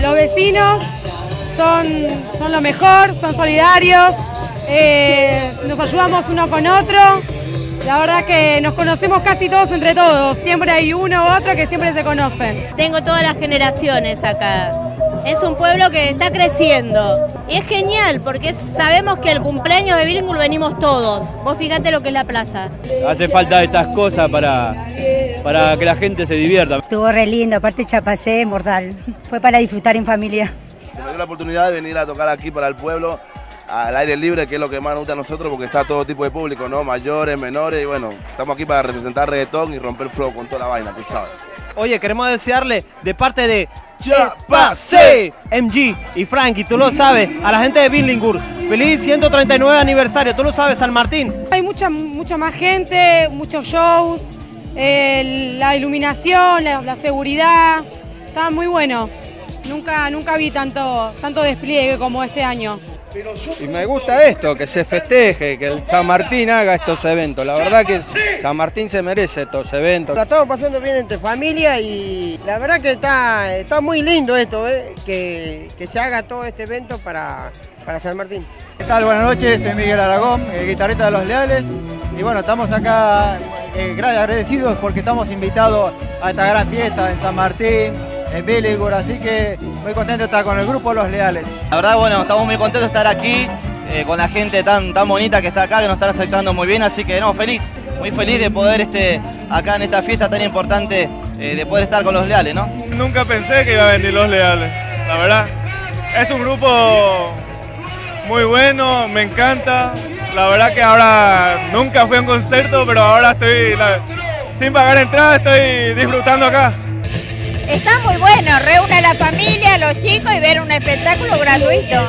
Los vecinos son, son lo mejor, son solidarios, eh, nos ayudamos uno con otro. La verdad que nos conocemos casi todos entre todos, siempre hay uno u otro que siempre se conocen. Tengo todas las generaciones acá. Es un pueblo que está creciendo. Y es genial porque sabemos que el cumpleaños de Billingur venimos todos. Vos fíjate lo que es la plaza. Hace falta estas cosas para, para que la gente se divierta. Estuvo re lindo, aparte chapacé, mortal. Fue para disfrutar en familia. Se me dio la oportunidad de venir a tocar aquí para el pueblo al aire libre, que es lo que más nos gusta a nosotros, porque está todo tipo de público, ¿no? Mayores, menores, y bueno, estamos aquí para representar reggaetón y romper flow con toda la vaina, tú sabes. Oye, queremos desearle de parte de Chapase, MG y Frankie, tú lo sabes, a la gente de Billingur, feliz 139 aniversario, tú lo sabes, San Martín. Hay mucha, mucha más gente, muchos shows, la iluminación, la, la seguridad, está muy bueno. Nunca, nunca vi tanto, tanto despliegue como este año. Y me gusta esto, que se festeje, que el San Martín haga estos eventos. La verdad que San Martín se merece estos eventos. La estamos pasando bien entre familia y la verdad que está, está muy lindo esto, ¿eh? que, que se haga todo este evento para, para San Martín. ¿Qué tal? Buenas noches, soy Miguel Aragón, el guitarrista de Los Leales. Y bueno, estamos acá eh, agradecidos porque estamos invitados a esta gran fiesta en San Martín, en Billingur, así que muy contento de estar con el grupo Los Leales. La verdad, bueno, estamos muy contentos de estar aquí, eh, con la gente tan, tan bonita que está acá, que nos están aceptando muy bien, así que no, feliz, muy feliz de poder este, acá en esta fiesta tan importante, eh, de poder estar con Los Leales, ¿no? Nunca pensé que iba a venir Los Leales, la verdad. Es un grupo muy bueno, me encanta. La verdad que ahora nunca fui a un concierto, pero ahora estoy la, sin pagar entrada, estoy disfrutando acá. Está muy bueno, reúne a la familia, a los chicos y ver un espectáculo gratuito.